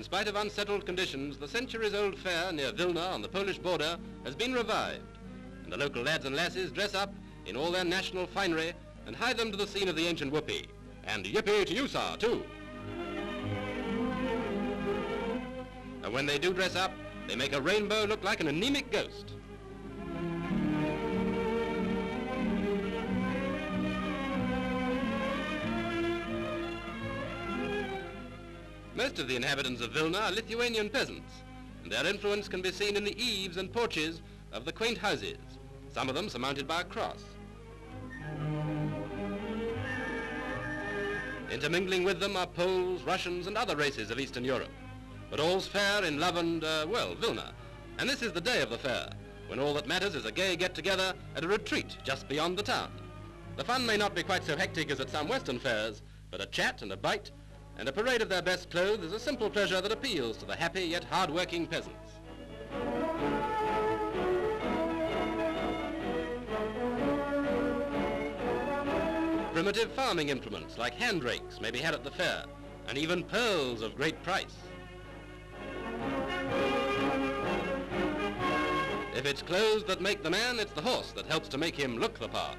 In spite of unsettled conditions, the centuries-old fair near Vilna on the Polish border has been revived, and the local lads and lasses dress up in all their national finery and hie them to the scene of the ancient whoopee. And yippee to you, sir, too. And when they do dress up, they make a rainbow look like an anemic ghost. Most of the inhabitants of Vilna are Lithuanian peasants, and their influence can be seen in the eaves and porches of the quaint houses, some of them surmounted by a cross. Intermingling with them are Poles, Russians, and other races of Eastern Europe. But all's fair in love and, uh, well, Vilna. And this is the day of the fair, when all that matters is a gay get-together at a retreat just beyond the town. The fun may not be quite so hectic as at some Western fairs, but a chat and a bite and a parade of their best clothes is a simple pleasure that appeals to the happy yet hard-working peasants. Primitive farming implements like hand rakes may be had at the fair, and even pearls of great price. If it's clothes that make the man, it's the horse that helps to make him look the part.